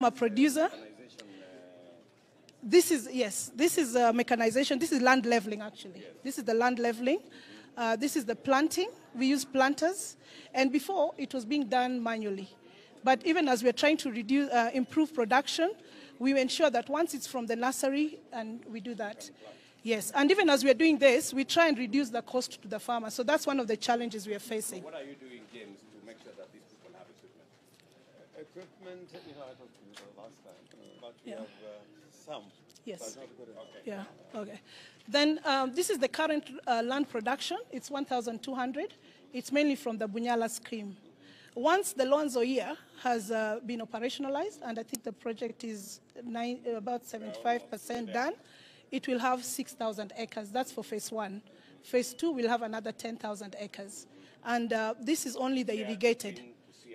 a producer. This is, yes, this is uh, mechanization. This is land leveling, actually. This is the land leveling. Uh, this is the planting. We use planters. And before, it was being done manually. But even as we're trying to reduce, uh, improve production, we ensure that once it's from the nursery, and we do that. Yes, and even as we're doing this, we try and reduce the cost to the farmer. So that's one of the challenges we are facing. What are you doing, James, to make sure that these people have equipment? You know, I talked to you the last time, but we Yeah. have uh, some. Yes. but not good enough. Yeah, okay. Then um, this is the current uh, land production. It's 1,200. It's mainly from the Bunyala scheme. Once the Lower Nzoia has uh, been operationalized, and I think the project is nine, about 75% done, it will have 6,000 acres. That's for phase one. Phase two will have another 10,000 acres. And uh, this is only the irrigated.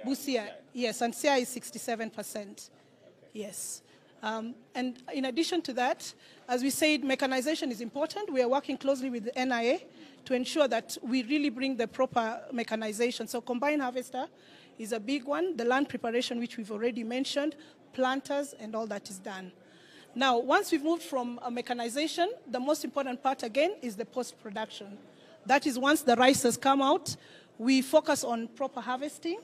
Busia, yes, and Siaya is 67%. Yes. Um, and in addition to that, as we said, mechanization is important. We are working closely with the NIA to ensure that we really bring the proper mechanization. So combined harvester is a big one, the land preparation, which we've already mentioned, planters, and all that is done. Now, once we've moved from mechanization, the most important part again is the post-production. That is once the rice has come out, we focus on proper harvesting,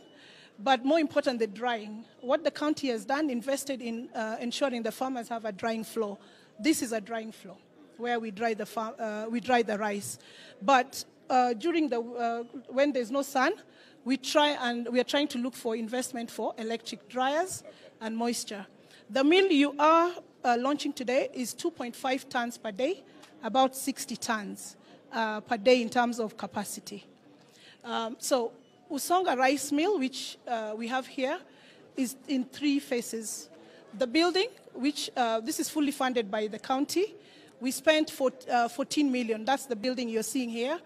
but more important, the drying. What the county has done, invested in uh, ensuring the farmers have a drying floor. This is a drying floor where we dry the, far, uh, we dry the rice. But uh, during the, uh, when there's no sun, we try and we are trying to look for investment for electric dryers and moisture. The mill you are uh, launching today is 2.5 tons per day, about 60 tons uh, per day in terms of capacity. Um, so Usonga Rice Mill, which uh, we have here, is in three phases. The building, which uh, this is fully funded by the county, we spent for, uh, 14 million. That's the building you're seeing here.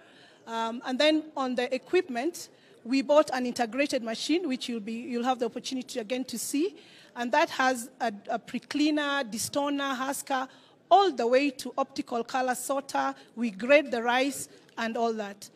Um, and then on the equipment, we bought an integrated machine, which you'll, be, you'll have the opportunity again to see. And that has a, a pre-cleaner, distoner, husker, all the way to optical color sorter. We grade the rice and all that.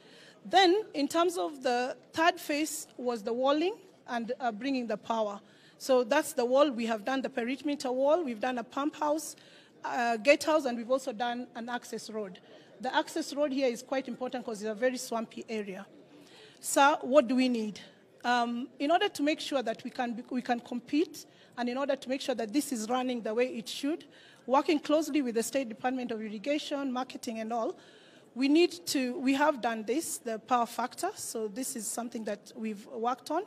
Then, in terms of the third phase, was the walling and uh, bringing the power. So that's the wall. We have done the perimeter wall. We've done a pump house, uh, gatehouse, and we've also done an access road. The access road here is quite important because it's a very swampy area. So, what do we need? Um, in order to make sure that we can, we can compete, and in order to make sure that this is running the way it should, working closely with the State Department of Irrigation, Marketing, and all, we need to, we have done this, the power factor, so this is something that we've worked on,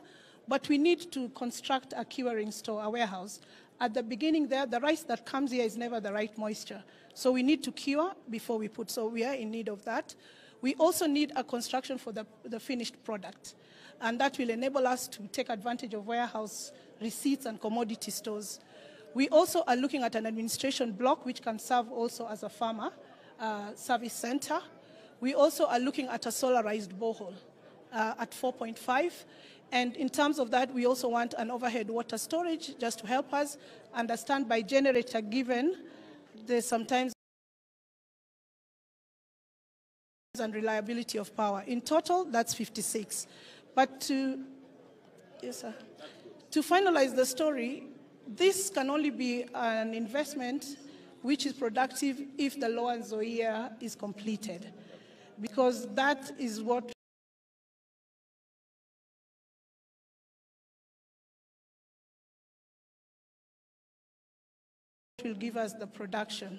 but we need to construct a curing store, a warehouse. At the beginning there, the rice that comes here is never the right moisture. So we need to cure before we put, so we are in need of that. We also need a construction for the, the finished product. And that will enable us to take advantage of warehouse receipts and commodity stores. We also are looking at an administration block which can serve also as a farmer uh, service center. We also are looking at a solarized borehole uh, at 4.5. And in terms of that, we also want an overhead water storage just to help us understand by generator given there's sometimes and reliability of power. In total, that's 56. But to, yes, sir. To finalize the story, this can only be an investment which is productive if the Lower Nzoia is completed, because that is what will give us the production.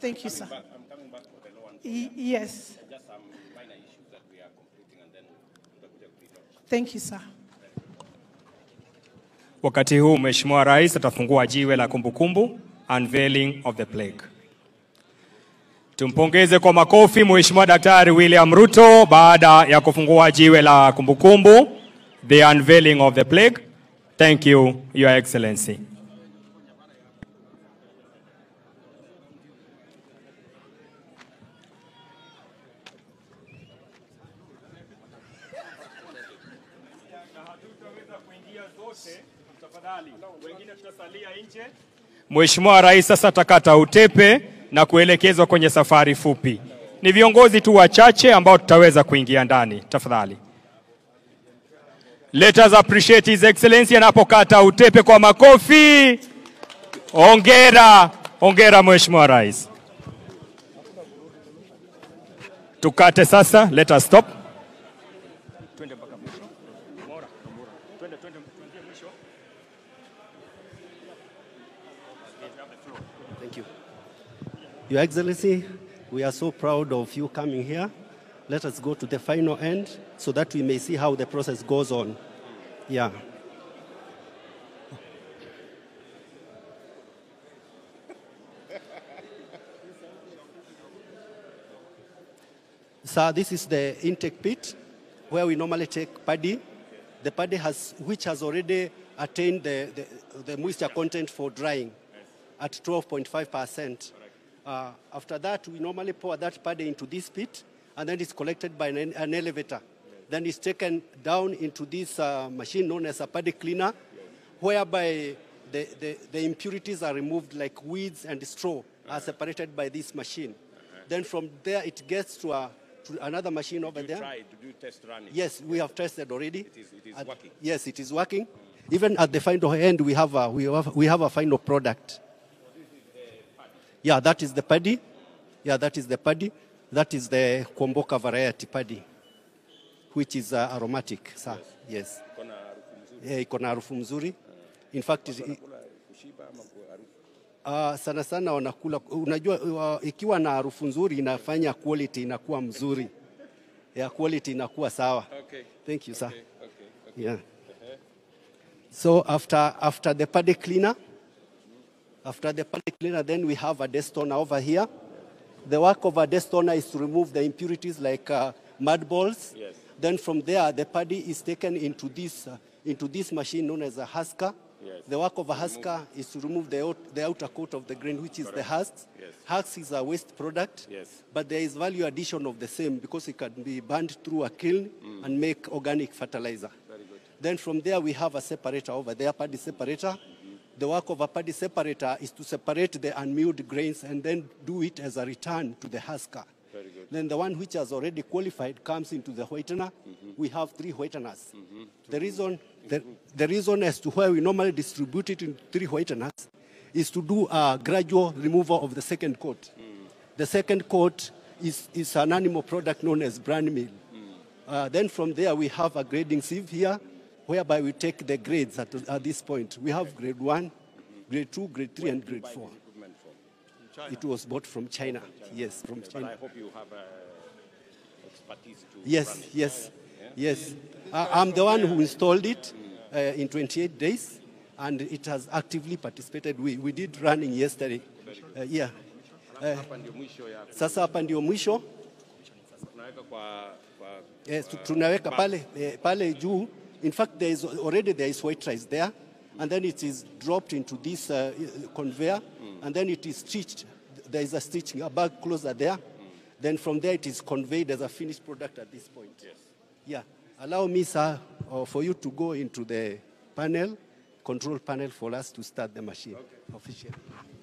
Thank you, sir. I'm coming back to the one. Yes, Just some minor issues that we are completing and then thank you, sir. Wakati huu Mheshimiwa Rais atafungua jiwe la kumbukumbu unveiling of the plaque. Tumpongeze kwa makofi Mheshimiwa Daktari William Ruto baada ya kufungua jiwe la kumbukumbu the unveiling of the plaque. Thank you, Your Excellency. Mheshimiwa Rais sasa takata utepe na kuelekezwa kwenye safari fupi. Ni viongozi tu wachache ambao tutaweza kuingia ndani. Tafadhali. Let us appreciate His Excellency anapokata utepe kwa makofi. Ongera, ongera Mheshimiwa Rais. Tukate sasa, let us stop. Your Excellency, we are so proud of you coming here. Let us go to the final end so that we may see how the process goes on. Yeah. So this is the intake pit where we normally take paddy. The paddy has, which has already attained the, the, the moisture content for drying at 12.5%. Uh, after that, we normally pour that paddy into this pit, and then it's collected by an, an elevator. Then it's taken down into this uh, machine known as a paddy cleaner, whereby the, the, the impurities are removed, like weeds and straw are separated by this machine. Then from there, it gets to, a, to another machine over You there. tried to do test running. Yes, we have tested already. It is- it is At- working. Yes, it is working. Even at the final end, we have a, we have, we have a final product. Yeah, that is the paddy. Yeah, that is the paddy. That is the Kwamboka variety paddy, which is uh, aromatic. Sir. Yes. Iko na harufu mzuri. In fact. Uh, sana sana wanakula, unajua uh, ikiwa na harufu nzuri inafanya quality inakuwa mzuri. ya Yeah, quality inakuwa sawa. Okay. Thank you, sir. Okay. Okay. Yeah. So after after the paddy cleaner, after the paddy cleaner, then we have a destoner over here. The work of a destoner is to remove the impurities like uh, mud balls. Yes. Then from there, the paddy is taken into this uh, into this machine known as a husker. Yes. The work of a husker is to remove the, out, the outer coat of the grain, which is the husk. Yes. Husk is a waste product. Yes. But there is value addition of the same because it can be burned through a kiln and make organic fertilizer. Very good. Then from there we have a separator over there, paddy separator. The work of a paddy separator is to separate the unmilled grains and then do it as a return to the husker. Very good. Then the one which has already qualified comes into the whitener. Mm-hmm. We have three whiteners. Mm-hmm. The reason, the, the reason as to why we normally distribute it in three whiteners is to do a gradual removal of the second coat. Mm. The second coat is, is an animal product known as bran meal. Mm. Uh, then from there, we have a grading sieve here, whereby we take the grades at, at this point. We have grade one, grade two, grade three, and grade four. It was bought from China. Yes, from But China. I hope you have uh, expertise to Yes, yes, yes. I, I'm the one who installed it uh, in 28 days, and it has actively participated. We, we did running yesterday. Uh, yeah. Uh, Sasa hapa ndio mwisho tu- tunaweka pale, eh, pale juu. In fact, there is already there is white rice there, and then it is dropped into this uh, conveyor, mm. and then it is stitched. There is a stitching, a bag closer there. Mm. Then from there it is conveyed as a finished product at this point. Yes. Yeah. Allow me, sir, uh, for you to go into the panel, control panel for us to start the machine okay. officially.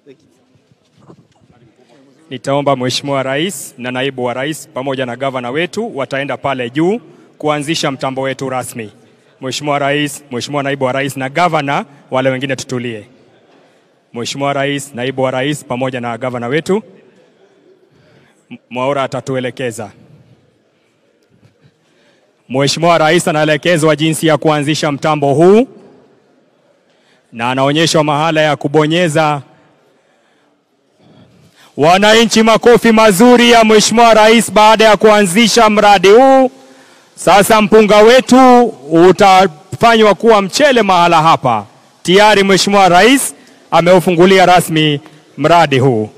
Thank you. Nitaomba Mheshimiwa Rais na naibu wa rais pamoja na gavana wetu wataenda pale juu kuanzisha mtambo wetu rasmi. Mheshimiwa Rais, Mheshimiwa naibu wa rais na gavana, wale wengine tutulie. Mheshimiwa Rais, naibu wa rais pamoja na gavana wetu, Mwaura atatuelekeza. Mheshimiwa Rais anaelekezwa jinsi ya kuanzisha mtambo huu na anaonyeshwa mahala ya kubonyeza Wananchi, makofi mazuri ya Mheshimiwa Rais baada ya kuanzisha mradi huu. Sasa mpunga wetu utafanywa kuwa mchele mahala hapa. Tayari Mheshimiwa Rais ameufungulia rasmi mradi huu.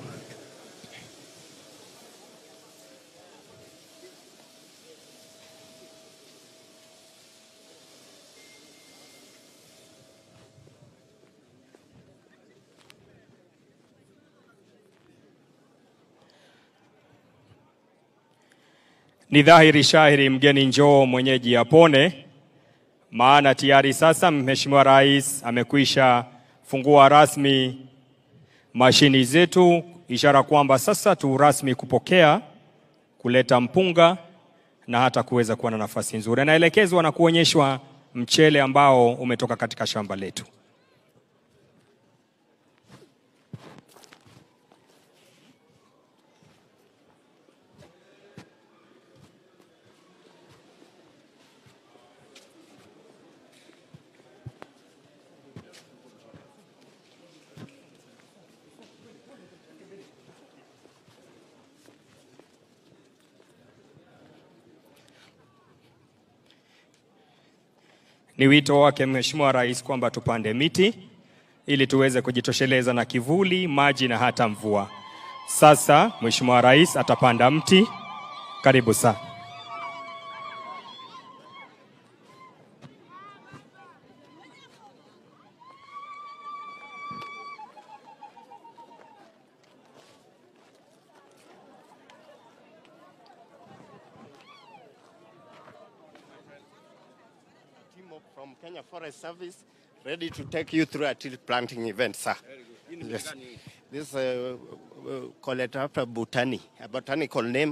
Ni dhahiri shahiri, mgeni njoo mwenyeji apone, maana tayari sasa Mheshimiwa Rais amekwisha fungua rasmi mashini zetu, ishara kwamba sasa tu rasmi kupokea, kuleta mpunga na hata kuweza kuwa na nafasi nzuri. Anaelekezwa na kuonyeshwa mchele ambao umetoka katika shamba letu. Ni wito wake Mheshimiwa Rais kwamba tupande miti ili tuweze kujitosheleza na kivuli, maji na hata mvua. Sasa Mheshimiwa Rais atapanda mti. Karibu sana. From Kenya Forest Service ready to take you through a tree planting event, sir. Yes. This uh, uh, call it after Botany, a botanical name